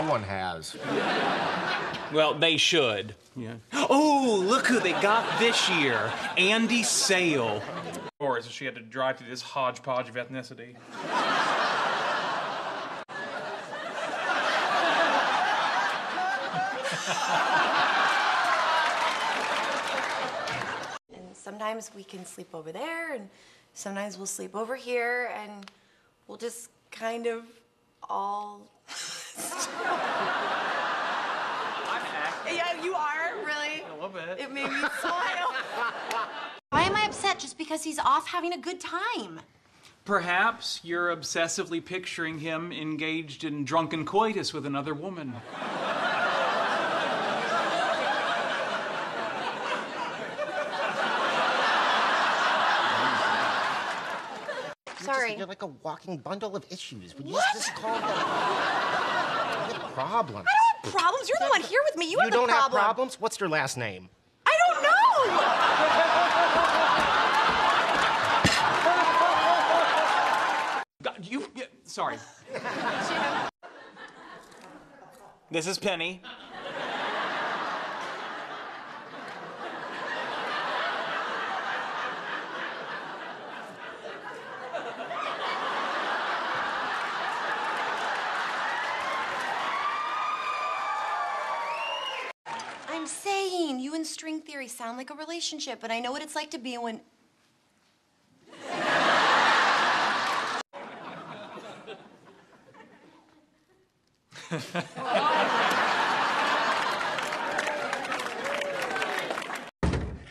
everyone has. Well, they should. Yeah. Oh, look who they got this year Andy Sale. Or so she had to drive through this hodgepodge of ethnicity. And sometimes we can sleep over there, and sometimes we'll sleep over here, and we'll just kind of all. I'm acting Yeah, you are really. a little bit. It made me smile. Why am I upset just because he's off having a good time? Perhaps you're obsessively picturing him engaged in drunken coitus with another woman. Sorry. You're like a walking bundle of issues. Would you just, just calm down? What problems? I don't have problems. You're the one here with me. You, You have the don't have problems? What's your last name? God, You, sorry. This is Penny. I'm saying you and string sound like a relationship, and I know what it's like to be when.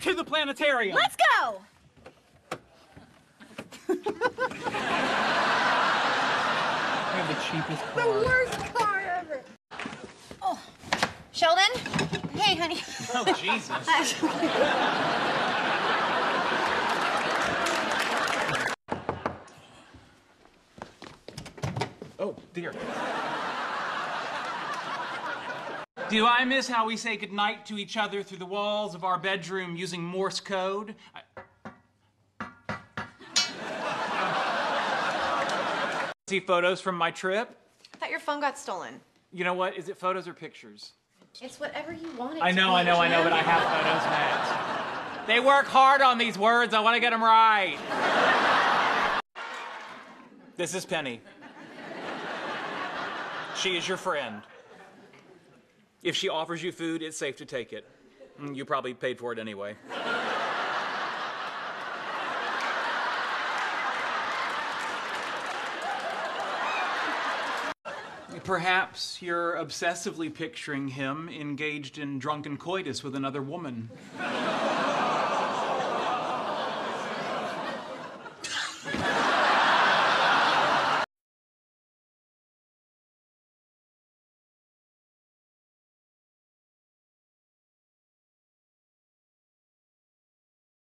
To the planetarium. Let's go! I have the cheapest car. Worst car ever. Oh, Sheldon? Hey, honey. Oh, Jesus. Oh, dear. Do I miss how we say goodnight to each other through the walls of our bedroom using Morse code? I- See photos from my trip? I thought your phone got stolen. You know what? Is it photos or pictures? It's whatever you want it I to know, be, I know, I know, but I have photos, Matt. They work hard on these words. I want to get them right. This is Penny. She is your friend. If she offers you food, it's safe to take it. Mm, You probably paid for it anyway. Perhaps you're obsessively picturing him engaged in drunken coitus with another woman.